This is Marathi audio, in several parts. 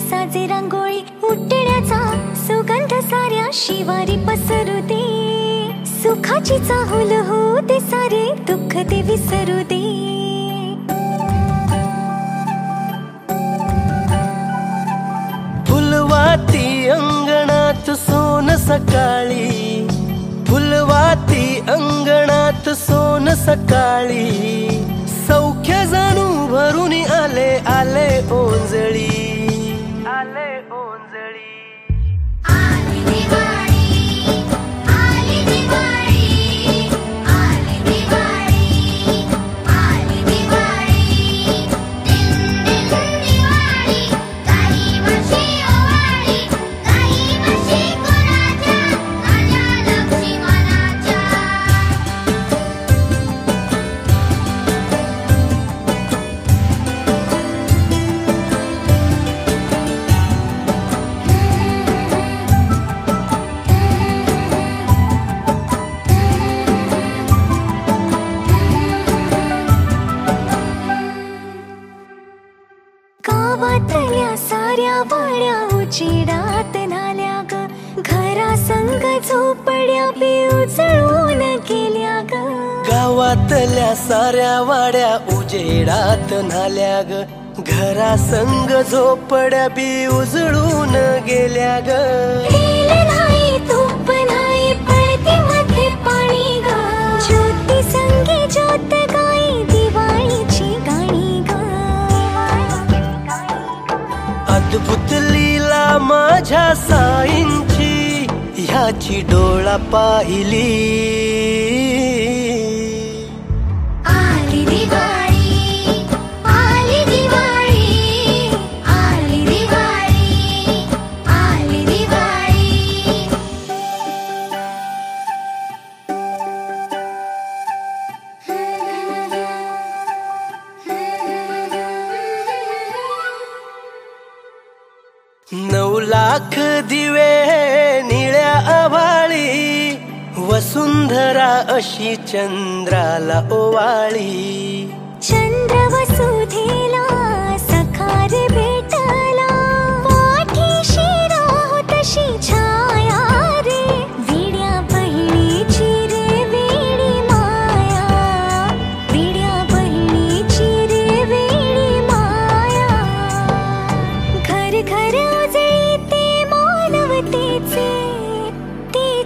साजे रांगोळी उठण्याचा सुगंध साऱ्या शिवारी पसरू दे सुखाची चाहूल हो ते सारे दुःख ते विसरू दे फुलवाती अंगणात सोन सकाळी. फुलवाती अंगणात सोन सकाळी. सौख्य जाणू भरून आले आले ओंजळी. गावातल्या साऱ्या वाड्या उजेडात नाल्या ग. घरा संग झोपड्या बी उजळून गेल्या ग. गावातल्या साऱ्या वाड्या उजेडात नाल्या ग. घरा संग झोपड्या बी उजळून गेल्या ग. माझ्या साईंची ह्याची डोळा पाहिली. लाख दिवे निळ्या आभाळी वसुंधरा अशी चंद्राला ओवाळी. चंद्र वसुधेला सखारे भेटला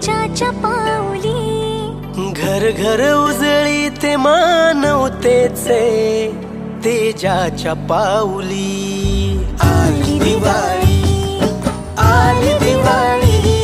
तेजाच्या पाऊली घर घर उजळी ते मानवतेचे तेजाच्या पाऊली आली दिवाळी आली दिवाळी.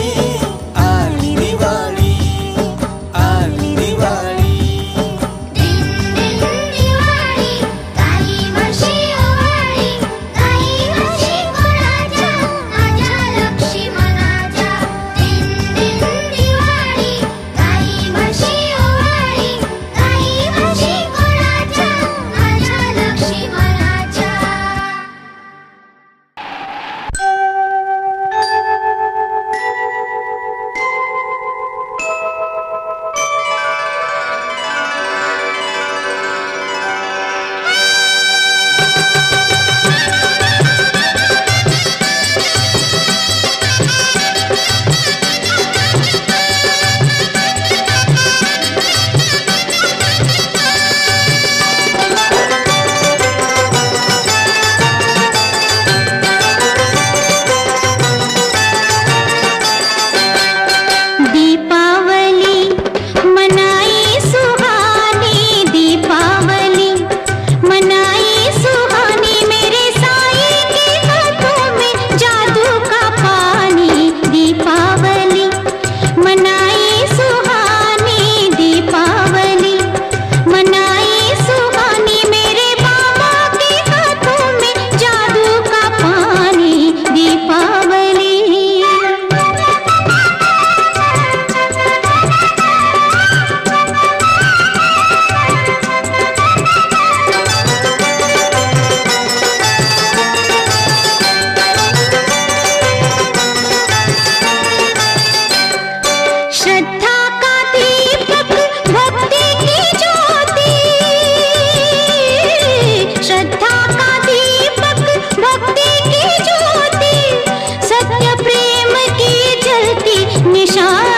想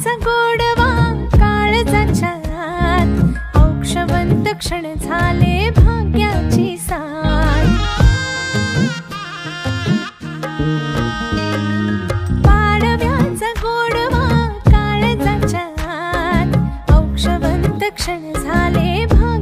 पाडव्याचा गोडवा काळजाच्या आत औक्षवंत क्षण झाले भाग्याची साथ पाडव्याचा गोडवा काळजाच्या आत औक्षवंत क्षण झाले भाग्याची